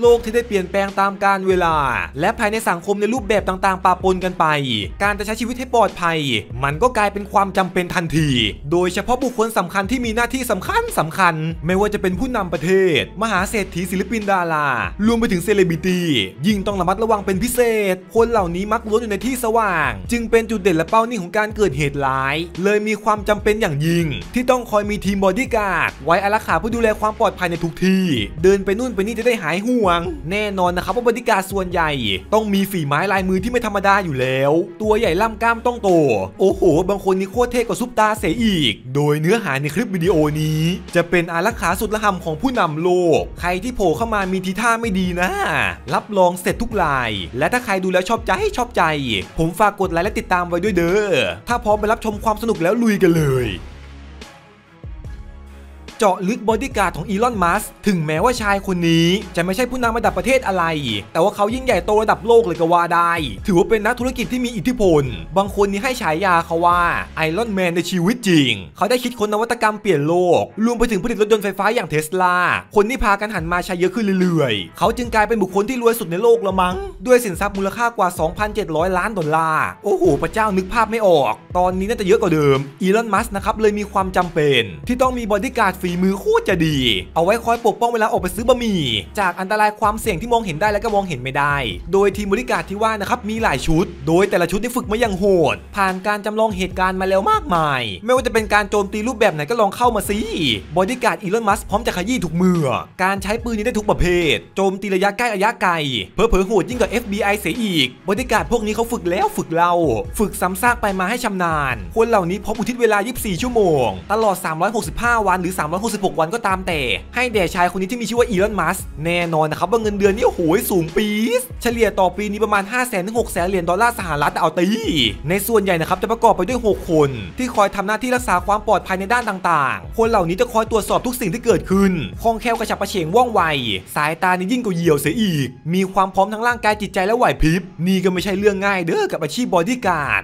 โลกที่ได้เปลี่ยนแปลงตามกาลเวลา และภายในสังคมในรูปแบบต่างๆปะปนกันไป การจะใช้ชีวิตให้ปลอดภัย มันก็กลายเป็นความจำเป็นทันที โดยเฉพาะบุคคลสำคัญที่มีหน้าที่สำคัญสำคัญ ไม่ว่าจะเป็นผู้นำประเทศ มหาเศรษฐีศิลปินดารา รวมไปถึงเซเลบริตี้ยิ่งต้องระมัดระวังเป็นพิเศษ คนเหล่านี้มักล้วนอยู่ในที่สว่าง จึงเป็นจุดเด่นและเป้านิ่งของการเกิดเหตุร้าย เลยมีความจำเป็นอย่างยิ่ง ที่ต้องคอยมีทีมบอดี้การ์ดไว้อารักขาเพื่อดูแลความปลอดภัยในทุกที่ เดินไปนู่นไปนี่จะได้หายห่วง แน่นอนนะครับว่าบอดี้การส่วนใหญ่ ต้องมีฝีไม้ลายมือที่ไม่ธรรมดาอยู่แล้ว ตัวใหญ่ล่ำกล้ามต้องโต โอ้โห บางคนนี่โคตรเท่กว่าซุปตาเสียอีก โดยเนื้อหาในคลิปวิดีโอนี้ จะเป็นอารักขาสุดละหำของผู้นำโลก ใครที่โผล่เข้ามามีทีท่าไม่ดีนะ รับรองเสร็จทุกลาย และถ้าใครดูแล้วชอบใจชอบใจ ผมฝากกดไลค์และติดตามไว้ด้วยเด้อ ถ้าพร้อมไปรับชมความสนุกแล้วลุยกันเลย เจาะลึกบอดี้การ์ดของอีลอน มัสก์ถึงแม้ว่าชายคนนี้จะไม่ใช่ผู้นำระดับประเทศอะไร แต่ว่าเขายิ่งใหญ่โตระดับโลกเลยก็ว่าได้ ถือว่าเป็นนักธุรกิจที่มีอิทธิพล บางคนนี่ให้ฉายาเขาว่าไอรอนแมนในชีวิตจริง เขาได้คิดค้นนวัตกรรมเปลี่ยนโลก รวมไปถึงผลิตรถยนต์ไฟฟ้าอย่างเทสลา คนที่พากันหันมาใช้เยอะขึ้นเรื่อยๆ เขาจึงกลายเป็นบุคคลที่รวยสุดในโลกละมั้ง ด้วยสินทรัพย์มูลค่ากว่า 2,700 ล้านดอลลาร์ โอ้โห พระเจ้านึกภาพไม่ออก ตอนนี้น่าจะเยอะกว่าเดิม อีลอน มัสก์นะครับเลยมีความจำเป็น ที่ต้องมีบอดี้การ์ดฝีมือโคตรจะดี เอาไว้คอยปกป้องเวลาออกไปซื้อบะหมี่จากอันตรายความเสี่ยงที่มองเห็นได้และก็มองเห็นไม่ได้ โดยทีมบอดี้การ์ดที่ว่านะครับมีหลายชุด โดยแต่ละชุดที่ฝึกมาอย่างโหด ผ่านการจำลองเหตุการณ์มาแล้วมากมาย ไม่ว่าจะเป็นการโจมตีรูปแบบไหนก็ลองเข้ามาสิบอดี้การ์ดอีลอนมัสก์พร้อมจะขยี้ทุกเมื่อ การใช้ปืนนี้ได้ทุกประเภท โจมตีระยะใกล้ระยะไกลเผลอๆโหดยิ่งกว่า FBI เสียอีก บอดี้การ์ดพวกนี้เขาฝึกแล้วฝึกเล่าฝึกซ้ำซากไปมาให้ชำนาญ คนเหล่านี้พร้อมอุทิศเวลา 24 ชั่วโมง ตลอด 365 วันหรือ366 วันก็ตามแต่ ให้แด่ชายคนนี้ที่มีชื่อว่าอีลอนมัสแน่นอนนะครับว่าเงินเดือนนี่โอ้โหสูงปี๊ดเฉลี่ยต่อปีนี้ประมาณ 5 0 0 0 0 0ถึง6 0 0 0 0เหรียญดอลลาร์สหรัฐแต่เอาตี ในส่วนใหญ่นะครับจะประกอบไปด้วย 6 คน ที่คอยทำหน้าที่รักษาความปลอดภัยในด้านต่างๆ คนเหล่านี้จะคอยตรวจสอบทุกสิ่งที่เกิดขึ้นคล่องแคล่วกระฉับกระเฉงว่องไว สายตานี่ยิ่งกว่าเหยี่ยวเสียอีก มีความพร้อมทั้งร่างกายจิตใจและไหวพริบ นี่ก็ไม่ใช่เรื่องง่ายเด้อกับอาชีพบอดี้การ์ด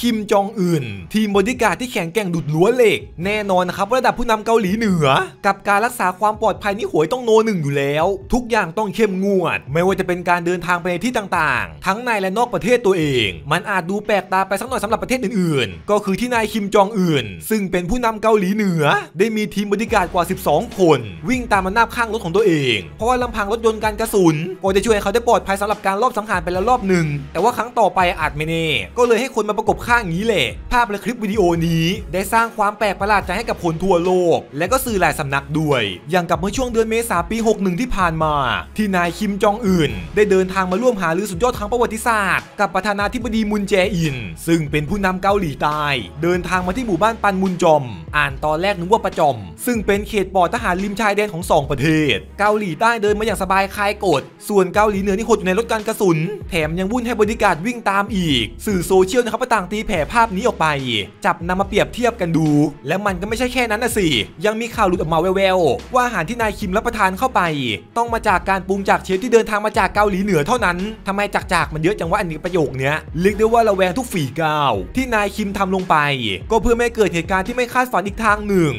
คิมจองอึนทีมบอดี้การ์ดที่แข็งแกร่งดุจรั้วเหล็ก แน่นอนนะครับระดับผู้นำเกาหลีเหนือ กับการรักษาความปลอดภัยนี่หวยต้องโนหนึ่งอยู่แล้ว ทุกอย่างต้องเข้มงวด ไม่ว่าจะเป็นการเดินทางไปในที่ต่างๆ ทั้งในและนอกประเทศตัวเอง มันอาจดูแปลกตาไปสักหน่อยสำหรับประเทศอื่นๆ ก็คือที่นายคิมจองอึนซึ่งเป็นผู้นำเกาหลีเหนือ ได้มีทีมบอดี้การ์ดกว่า 12 คน วิ่งตามมาหน้าข้างรถของตัวเอง เพราะว่าลำพังรถยนต์กันกระสุนก็จะช่วยให้เขาได้ปลอดภัยสำหรับการลอบสังหารไปแล้วรอบหนึ่งแต่ว่าครั้งต่อไปอาจไม่แน่ก็เลยให้คนมาประกบข้างนี้แหละ ภาพและคลิปวิดีโอนี้ได้สร้างความแปลกประหลาดใจให้กับคนทั่วโลก และก็สื่อหลายสำนักด้วย อย่างกับเมื่อช่วงเดือนเมษาปี 61 ที่ผ่านมา ที่นายคิมจองอึนได้เดินทางมาร่วมหารือสุดยอดทางประวัติศาสตร์ กับประธานาธิบดีมุนแจอิน ซึ่งเป็นผู้นำเกาหลีใต้เดินทางมาที่หมู่บ้านปันมุนจอม อ่านตอนแรกนึกว่าประจอม ซึ่งเป็นเขตปลอดทหารริมชายแดนของสองประเทศ เกาหลีใต้เดินมาอย่างสบายคลายกฎส่วนเกาหลีเหนือนี่หดอยู่ในรถการกระสุน แถมยังวุ่นให้บริการวิ่งตามอีก สื่อโซเชียลนะครับต่างตีแผ่ภาพนี้ออกไป จับนำมาเปรียบเทียบกันดู และมันก็ไม่ใช่แค่นั้นนะสิ ยังมีข่าวหลุดออกมาแววๆว่าอาหารที่นายคิมรับประทานเข้าไป ต้องมาจากการปรุงจากเชฟที่เดินทางมาจากเกาหลีเหนือเท่านั้นทำไมจากจากมันเยอะจังว่าอันนี้ประโยคเนี้ยเรียกได้ว่าระแวงทุกฝีก้าวที่นายคิมทำลงไป ก็เพื่อไม่ให้เกิดเหตุการณ์ที่ไม่คาดฝันอีกทางหนึ่ง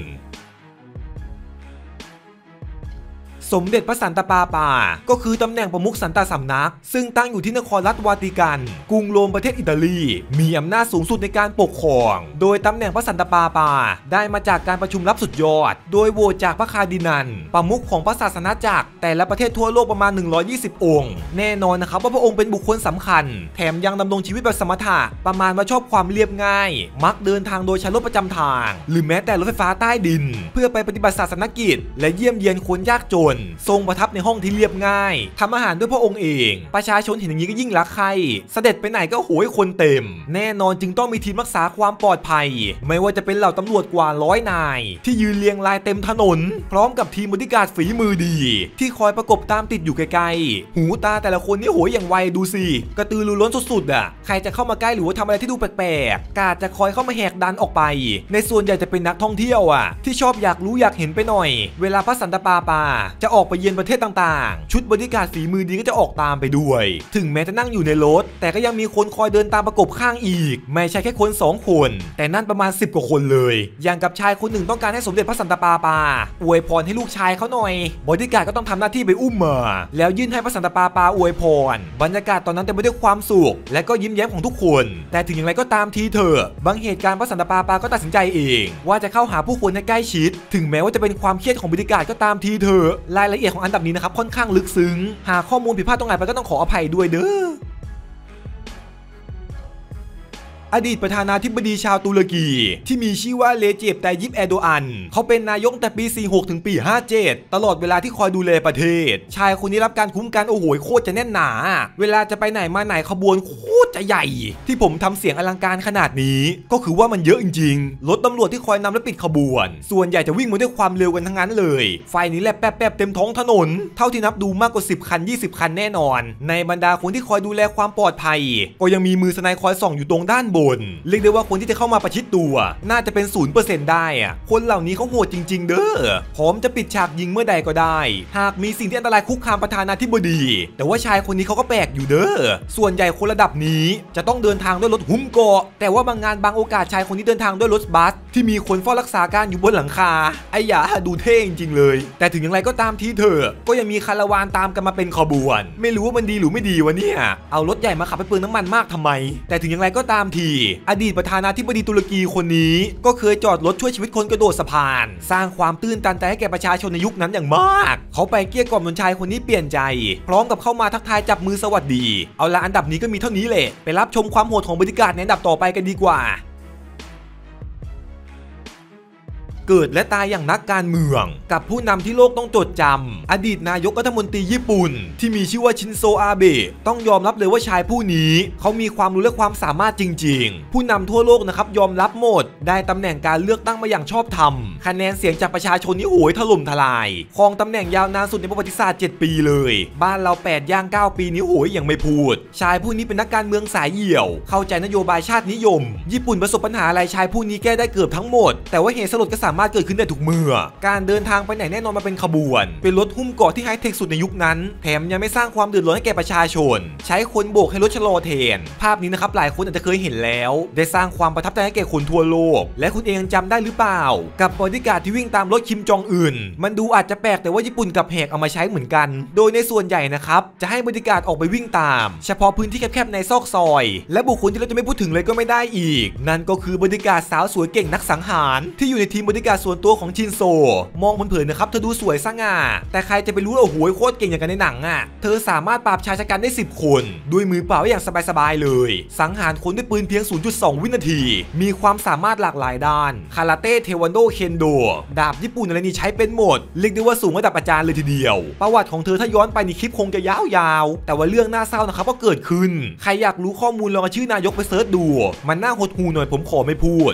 สมเด็จพระสันตะปาปา ก็คือตำแหน่งประมุขสันตสำนัก ซึ่งตั้งอยู่ที่นครรัฐวาติกัน กรุงโรมประเทศอิตาลี มีอำนาจสูงสุดในการปกครอง โดยตำแหน่งพระสันตะปาปา ได้มาจากการประชุมรับสุดยอด โดยโหวตจากพระคาร์ดินัน ประมุขของพระศาสนาจักร แต่ละประเทศทั่วโลกประมาณ 120 องค์ แน่นอนนะครับว่าพระองค์เป็นบุคคลสำคัญ แถมยังดำรงชีวิตแบบสมถะประมาณว่าชอบความเรียบง่าย มักเดินทางโดยใช้รถประจำทาง หรือแม้แต่รถไฟฟ้าใต้ดิน เพื่อไปปฏิบัติศาสนกิจ และเยี่ยมเยียนคนยากจนทรงประทับในห้องที่เรียบง่ายทำอาหารด้วยพระองค์เอง ประชาชนเห็นอย่างนี้ก็ยิ่งรักใคร เสด็จไปไหนก็โหยคนเต็ม แน่นอนจึงต้องมีทีมรักษาความปลอดภัย ไม่ว่าจะเป็นเหล่าตำรวจกว่าร้อยนาย ที่ยืนเรียงรายเต็มถนน พร้อมกับทีมบริการฝีมือดี ที่คอยประกบตามติดอยู่ไกลๆ หูตาแต่ละคนนี่โหยอย่างไวดูสิกระตือรือร้นสุดๆอะใครจะเข้ามาใกล้หรือว่าทำอะไรที่ดูแปลกๆกาดจะคอยเข้ามาแหกดันออกไป ในส่วนใหญ่จะเป็นนักท่องเที่ยวอะ ที่ชอบอยากรู้อยากเห็นไปหน่อย เวลาพระสันตะปาปาจะออกไปเยือนประเทศต่างๆ ชุดบริการฝีมือดีก็จะออกตามไปด้วย ถึงแม้จะนั่งอยู่ในรถ แต่ก็ยังมีคนคอยเดินตามประกบข้างอีก ไม่ใช่แค่คน 2 คน แต่นั่นประมาณ 10 กว่าคนเลย อย่างกับชายคนหนึ่งต้องการให้สมเด็จพระสันตะปาปา อวยพรให้ลูกชายเขาหน่อย บริการก็ต้องทำหน้าที่ไปอุ้มมา แล้วยื่นให้พระสันตะปาปาอวยพร บรรยากาศตอนนั้นเต็มไปด้วยความสุข และก็ยิ้มแย้มของทุกคน แต่ถึงอย่างไรก็ตามทีเถอะ บางเหตุการณ์พระสันตะปาปาก็ตัดสินใจเอง ว่าจะเข้าหาผู้คนให้ใกล้ชิด ถึงแม้ว่าจะเป็นความเครียดของบริการก็ตามทีเถอะรายละเอียดของอันดับนี้นะครับค่อนข้างลึกซึ้ง หากข้อมูลผิดพลาดตรงไหนไปก็ต้องขออภัยด้วยเด้อ อดีตประธานาธิบดีชาวตุรกี ที่มีชื่อว่าเลเจปไตยิปแอโดอัน เขาเป็นนายกตั้งแต่ปี 46 ถึงปี 57 ตลอดเวลาที่คอยดูแลประเทศ ชายคนนี้รับการคุ้มกันโอ้โหโคตรจะแน่นหนา เวลาจะไปไหนมาไหนขบวนโคตรจะใหญ่ ที่ผมทำเสียงอลังการขนาดนี้ ก็คือว่ามันเยอะจริงๆรถตำรวจที่คอยนำและปิดขบวน ส่วนใหญ่จะวิ่งมาด้วยความเร็วกันทั้งนั้นเลย ไฟนี้แลบแป๊บๆเต็มท้องถนน เท่าที่นับดูมากกว่า 10 คัน 20 คันแน่นอน ในบรรดาคนที่คอยดูแลความปลอดภัย ก็ยังมีมือสไนคอยส่องอยู่ตรงด้านบนเรียกได้ว่าคนที่จะเข้ามาประชิดตัว น่าจะเป็น0%ได้อะคนเหล่านี้เขาโหดจริง ๆ เด้อพร้อมจะปิดฉากยิงเมื่อใดก็ได้ หากมีสิ่งที่อันตรายคุกคามประธานาธิบดี แต่ว่าชายคนนี้เขาก็แปลกอยู่เด้อส่วนใหญ่คนระดับนี้จะต้องเดินทางด้วยรถหุ้มเกาะแต่ว่าบางงานบางโอกาสชายคนนี้เดินทางด้วยรถบัส ที่มีคนเฝ้ารักษาการอยู่บนหลังคาไอ้หยาดูเท่จริงๆเลย แต่ถึงอย่างไรก็ตามทีเถอก็ยังมีคาราวานตามกันมาเป็นขบวน ไม่รู้ว่ามันดีหรือไม่ดีวะเนี่ยเอารถใหญ่มาขับไปเปลืองน้ำมันมากทำไม แต่ถึงอย่างไรก็ตามทีอดีตประธานาธิบดีตุรกีคนนี้ ก็เคยจอดรถช่วยชีวิตคนกระโดดสะพาน สร้างความตื้นตันใจให้แก่ประชาชนในยุคนั้นอย่างมาก เขาไปเกลี้ยกล่อมจนชายคนนี้เปลี่ยนใจ พร้อมกับเข้ามาทักทายจับมือสวัสดี เอาละอันดับนี้ก็มีเท่านี้แหละไปรับชมความโหดของบรรยากาศในอันดับต่อไปกันดีกว่า เกิดและตายอย่างนักการเมือง กับผู้นำที่โลกต้องจดจำอดีตนายกรัฐมนตรีญี่ปุ่น ที่มีชื่อว่าชินโซอาเบะต้องยอมรับเลยว่าชายผู้นี้ เขามีความรู้และความสามารถจริง ๆ ผู้นำทั่วโลกนะครับยอมรับหมด ได้ตำแหน่งการเลือกตั้งมาอย่างชอบธรรมคะแนนเสียงจากประชาชนนี่โหยถล่มทลายครองตำแหน่งยาวนานสุดในประวัติศาสตร์ 7 ปีเลย บ้านเรา 8 ย่าง 9 ปีนี้โหยยังไม่พูด ชายผู้นี้เป็นนักการเมืองสายเหี่ยว เข้าใจนโยบายชาตินิยม ญี่ปุ่นประสบปัญหาอะไรชายผู้นี้แก้ได้เกือบทั้งหมด แต่ว่าเหตุสลดก็สามารถเกิดขึ้นได้ทุกเมื่อ การเดินทางไปไหนแน่นอนมาเป็นขบวน เป็นรถหุ้มเกราะที่ไฮเทคสุดในยุคนั้น แถมยังไม่สร้างความเดือดร้อนให้แก่ประชาชน ใช้คนโบกให้รถชะลอแทน ภาพนี้นะครับหลายคนอาจจะเคยเห็นแล้ว ได้สร้างความประทับใจให้แก่คนทั่วโลก และคุณเองยังจำได้หรือเปล่า กับบอดี้การ์ดที่วิ่งตามรถคิมจองอึนมันดูอาจจะแปลกแต่ว่าญี่ปุ่นกับแหกเอามาใช้เหมือนกัน โดยในส่วนใหญ่นะครับจะให้บอดี้การ์ดออกไปวิ่งตาม เฉพาะพื้นที่แคบๆในซอกซอย และบุคคลที่เราจะไม่พูดถึงเลยก็ไม่ได้อีก นั่นก็คือบริการดสาวสวยเก่งนักสังหาร ที่อยู่ในทีมบริการส่วนตัวของชินโซ มองเผินๆนะครับเธอดูสวยสง่า แต่ใครจะไปรู้ว่าโอ้โหโคตรเก่งอย่างกันในหนังอะ เธอสามารถปราบชายชะกันได้ 10 คน ด้วยมือเปล่าอย่างสบายๆเลย สังหารคนด้วยปืนเพียง 0.2 วินาที มีความสามารถหลากหลายด้าน คาราเต้ เทวันโด เคนโด ดาบญี่ปุ่นอะไรนี่ใช้เป็นหมด เรียกได้ว่าสูงระดับอาจารย์เลยทีเดียว ประวัติของเธอถ้าย้อนไปในคลิปคงจะยาวๆ แต่ว่าเรื่องน่าเศร้านะครับก็เกิดขึ้น ใครอยากรู้ข้อมูลลองเอาชื่อนายกไปเซิร์ชดู มันน่าหดหูหน่อยผมขอไม่พูด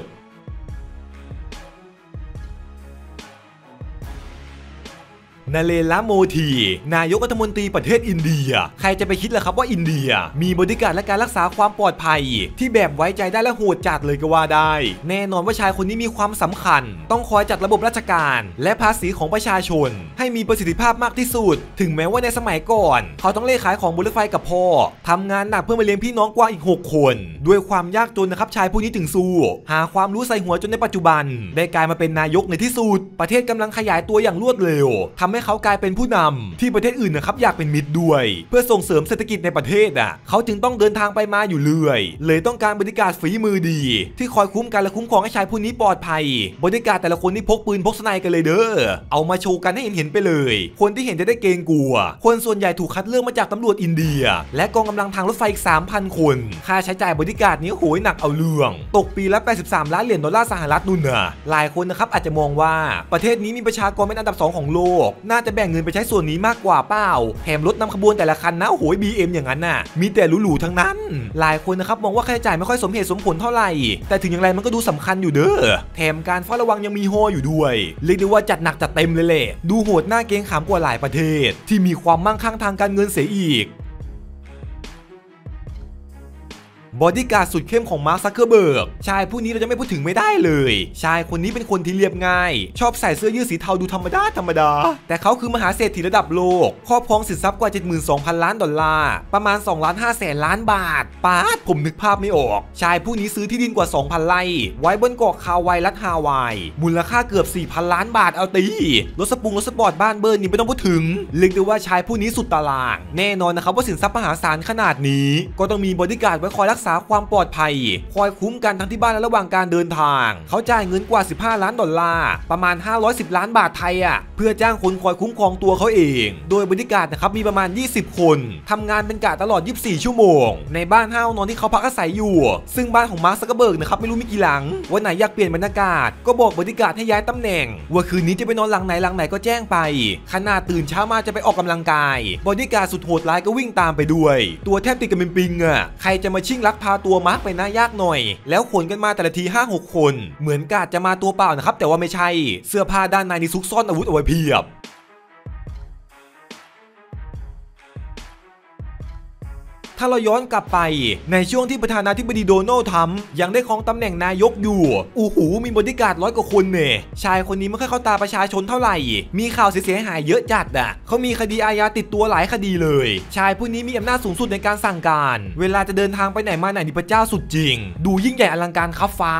นาเลลาโมที นายกรัฐมนตรีประเทศอินเดีย ใครจะไปคิดล่ะครับว่าอินเดีย มีบริการและการรักษาความปลอดภัย ที่แบบไว้ใจได้และโหดจัดเลยก็ว่าได้ แน่นอนว่าชายคนนี้มีความสำคัญ ต้องคอยจัดระบบราชการ และภาษีของประชาชน ให้มีประสิทธิภาพมากที่สุด ถึงแม้ว่าในสมัยก่อน เขาต้องเล่ขายของบนรถไฟกับพ่อทำงานหนักเพื่อมาเลี้ยงพี่น้องกว่าอีก 6 คน ด้วยความยากจนนะครับชายผู้นี้ถึงสู้หาความรู้ใส่หัวจนในปัจจุบัน ได้กลายมาเป็นนายกในที่สุดประเทศกำลังขยายตัวอย่างรวดเร็วทำให้เขากลายเป็นผู้นำที่ประเทศอื่นนะครับอยากเป็นมิตรด้วย เพื่อส่งเสริมเศรษฐกิจในประเทศอะเขาจึงต้องเดินทางไปมาอยู่เรื่อย เลยต้องการบริการฝีมือดี ที่คอยคุ้มกันและคุ้มครองให้ชายผู้นี้ปลอดภัย บริการแต่ละคนนี่พกปืนพกสไนกันเลยเด้อเอามาโชว์กันให้เห็นเห็นไปเลย คนที่เห็นจะได้เกรงกลัว คนส่วนใหญ่ถูกคัดเลือกมาจากตำรวจอินเดีย และกองกำลังทางรถไฟอีก 3,000 คน ค่าใช้จ่ายบริการนี้โหยหนักเอาเรื่อง ตกปีละ 83 ล้านเหรียญดอลลาร์สหรัฐนู่นน่ะหลายคนนะครับอาจจะมองว่าประเทศนี้มีประชากรเป็นอันดับ 2 ของโลกน่าจะแบ่งเงินไปใช้ส่วนนี้มากกว่าเปล่าแถมรถนำขบวนแต่ละคันนะโอ้โห BM อย่างนั้นน่ะ มีแต่หรูๆทั้งนั้น หลายคนนะครับมองว่าค่าใช้จ่ายไม่ค่อยสมเหตุสมผลเท่าไหร่ แต่ถึงอย่างไรมันก็ดูสำคัญอยู่เด้อแถมการเฝ้าระวังยังมีฮออยู่ด้วยเรียกได้ว่าจัดหนักจัดเต็มเลยแหละดูโหดน่าเกรงขามกว่าหลายประเทศ ที่มีความมั่งคั่งทางการเงินเสียอีก บอดี้การ์ดสุดเข้มของมาร์คซักเคอร์เบิร์กชายผู้นี้เราจะไม่พูดถึงไม่ได้เลย ชายคนนี้เป็นคนที่เรียบง่าย ชอบใส่เสื้อยืดสีเทาดูธรรมดาธรรมดา แต่เขาคือมหาเศรษฐีระดับโลก ครอบครองสินทรัพย์กว่า 72,000 ล้านดอลลาร์ ประมาณ2ล้าน5แสนล้านบาทปาดผมนึกภาพไม่ออก ชายผู้นี้ซื้อที่ดินกว่า 2,000 ไร่ ไว้บนเกาะคาวายรัฐฮาวาย มูลค่าเกือบ 4,000 ล้านบาทเอาตีรถสปุงรถสปอร์ตบ้านเบิร์นนี่ไม่ต้องพูดถึงเรียกได้ว่าชายผู้นี้สุดตาราง แน่นอนนะครับว่าสินทรัพย์มหาศาลขนาดนี้ ก็ต้องมีบอดี้การ์ดไว้คอยรักษาความปลอดภัย คอยคุ้มกันทั้งที่บ้านและระหว่างการเดินทาง เขาจ่ายเงินกว่า 15 ล้านดอลลาร์ประมาณ 510 ล้านบาทไทยอะเพื่อจ้างคนคอยคุ้มครองตัวเขาเอง โดยบอดี้การ์ดนะครับมีประมาณ 20 คนทำงานเป็นกะตลอด 24 ชั่วโมง ในบ้านห้องนอนที่เขาพักอาศัยอยู่ ซึ่งบ้านของมาร์คซักเกอร์เบิร์กนะครับไม่รู้มีกี่หลังวันไหนอยากเปลี่ยนบรรยากาศก็บอกบอดี้การ์ดให้ย้ายตำแหน่ง ว่าคืนนี้จะไปนอนหลังไหนหลังไหนก็แจ้งไปขนาดตื่นเช้ามาจะไปออกกำลังกายบอดี้การ์ดสุดโหดร้ายก็วิ่งตามไปด้วย ตัวแทบติดกันเป็นปลิงอะใครจะมาชิ่งลักพาตัวมาร์คไปน่ายากหน่อย แล้วขนกันมาแต่ละที5-6คน เหมือนการ์ดจะมาตัวเปล่านะครับแต่ว่าไม่ใช่ เสื้อผ้าด้านในนี่ซุกซ่อนอาวุธเอาไว้เพียบ ถ้าเราย้อนกลับไป ในช่วงที่ประธานาธิบดีโดนัลด์ทรัมป์ยังได้ครองตำแหน่งนายกอยู่อู้หูมีบริการร้อยกว่าคนเนี่ยชายคนนี้ไม่ค่อยเข้าตาประชาชนเท่าไหร่ มีข่าวเสียหายเยอะจัดอะเขามีคดีอาญาติดตัวหลายคดีเลย ชายผู้นี้มีอำนาจสูงสุดในการสั่งการ เวลาจะเดินทางไปไหนมาไหนนี่พระเจ้าสุดจริง ดูยิ่งใหญ่อลังการครับฟ้า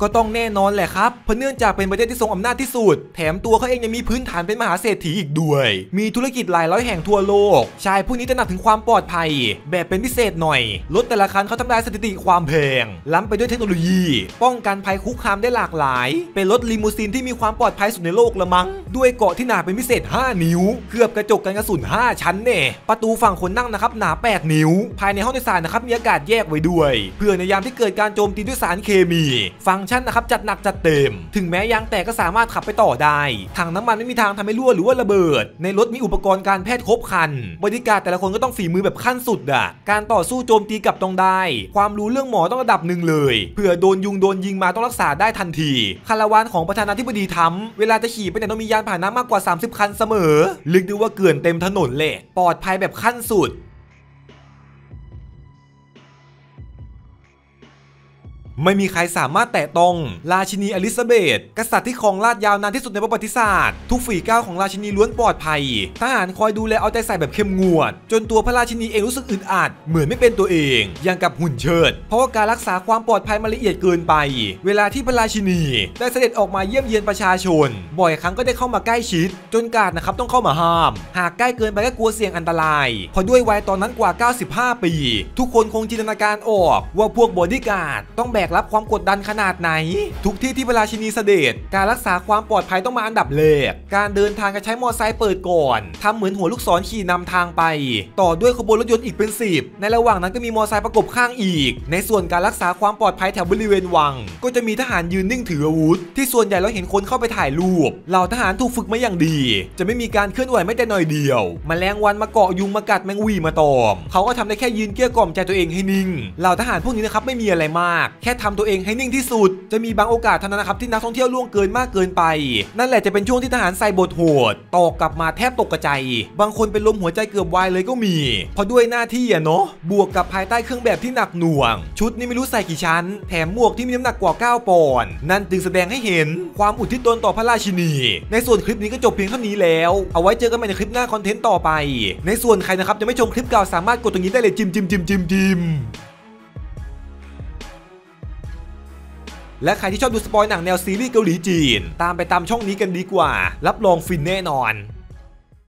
ก็ต้องแน่นอนแหละครับเพราะเนื่องจากเป็นประเทศที่ทรงอำนาจที่สุด แถมตัวเขาเองยังมีพื้นฐานเป็นมหาเศรษฐีอีกด้วย มีธุรกิจหลายร้อยแห่งทั่วโลก ชายผู้นี้ตระหนักถึงความปลอดภัยแบบเป็นพิเศษหน่อย รถแต่ละคันเขาทำลายสถิติความแพง ล้ำไปด้วยเทคโนโลยี ป้องกันภัยคุกคามได้หลากหลาย เป็นรถลิมูซีนที่มีความปลอดภัยสุดในโลกละมั้ง ด้วยเกาะที่หนาเป็นพิเศษ 5 นิ้วเคลือบกระจกกันกระสุน 5 ชั้นเน่ ประตูฝั่งคนนั่งนะครับหนา 8 นิ้ว ภายในห้องโดยสารนะครับมีอากาศแยกไว้ด้วย เพื่อในยามที่เกิดการโจมตีด้วยสารเคมี ฟังก์ชันนะครับจัดหนักจัดเต็ม ถึงแม้ยางแตกก็สามารถขับไปต่อได้ ถังน้ำมันไม่มีทางทำให้รั่วหรือว่าระเบิด ในรถมีอุปกรณ์การแพทย์ครบครัน บริการแต่ละคนก็ต้องฝีมือแบบขั้นสุดอะการต่อสู้โจมตีกับต้องได้ ความรู้เรื่องหมอต้องระดับหนึ่งเลยเผื่อโดนยุงโดนยิงมาต้องรักษาได้ทันทีคาราวานของประธานาธิบดีทำเวลาจะขี่ไปไหนต้องมียานพาหนะมากกว่า 30 คันเสมอลึกดูว่าเกลื่อนเต็มถนนเลยปลอดภัยแบบขั้นสุด ไม่มีใครสามารถแตะต้องราชินีอลิซาเบธกษัตริย์ที่ครองราชยาวนานที่สุดในประวัติศาสตร์ ทุกฝีก้าวของราชินีล้วนปลอดภัยทหารคอยดูแลเอาใจใส่แบบเข้มงวด จนตัวพระราชินีเองรู้สึกอึดอัด เหมือนไม่เป็นตัวเองอย่างกับหุ่นเชิด เพราะว่าการรักษาความปลอดภัยมันละเอียดเกินไป เวลาที่พระราชินี ได้เสด็จออกมาเยี่ยมเยียนประชาชน บ่อยครั้งก็ได้เข้ามาใกล้ชิด จนการนะครับต้องเข้ามาห้าม หากใกล้เกินไปก็กลัวเสี่ยงอันตรายเพราะด้วยวัยตอนนั้นกว่า 95 ปี ทุกคนคงจินตนาการออกว่าพวกบอดี้การ์ดต้องแบกรับความกดดันขนาดไหน ทุกที่ที่พระราชินีเสด็จ การรักษาความปลอดภัยต้องมาอันดับแรกการเดินทางก็ใช้มอเตอร์ไซค์เปิดก่อนทำเหมือนหัวลูกศรขี่นำทางไป ต่อด้วยขบวนรถยนต์อีกเป็นสิบในระหว่างนั้นก็มีมอเตอร์ไซค์ประกบข้างอีก ในส่วนการรักษาความปลอดภัยแถวบริเวณวัง ก็จะมีทหารยืนนิ่งถืออาวุธ ที่ส่วนใหญ่เราเห็นคนเข้าไปถ่ายรูปเหล่าทหารถูกฝึกมาอย่างดี จะไม่มีการเคลื่อนไหวไม่แต่หน่อยเดียวมแมลงวันมาเกาะยุงมากัดแมงวีมาตอม เขาก็ทำได้แค่ยืนเกลี้ยกล่อมใจตัวเองให้นิ่งเหล่าทหารพวกนี้นะครับไม่มีอะไรมาก แค่ทำตัวเองให้นิ่งที่สุด จะมีบางโอกาสเท่านั้นนะครับที่นักท่องเที่ยวล่วงเกินมากเกินไป นั่นแหละจะเป็นช่วงที่ทหารใส่บทโหดตอกกลับมาแทบตกกระจายบางคนเป็นลมหัวใจเกือบวายเลยก็มี เพราะด้วยหน้าที่อะเนาะบวกกับภายใต้เครื่องแบบที่หนักหน่วง ชุดนี่ไม่รู้ใส่กี่ชั้น แถมหมวกที่มีน้ำหนักกว่า 9ปอนด์นั่นจึงแสดงให้เห็นความอุทิศตนต่อพระราชินี ในส่วนคลิปนี้ก็จบเพียงเท่านี้แล้ว เอาไว้เจอกันใหม่ในคลิปหน้าคอนเทนต์ต่อไป ในส่วนใครนะครับจะไม่ชมคลิปเก่าสามารถกดตรงนี้ได้เลยจิ้มจิ้มจิ้มจิ้มจิ้ม และใครที่ชอบดูสปอยหนังแนวซีรีส์เกาหลีจีน ตามไปตามช่องนี้กันดีกว่า รับรองฟินแน่นอน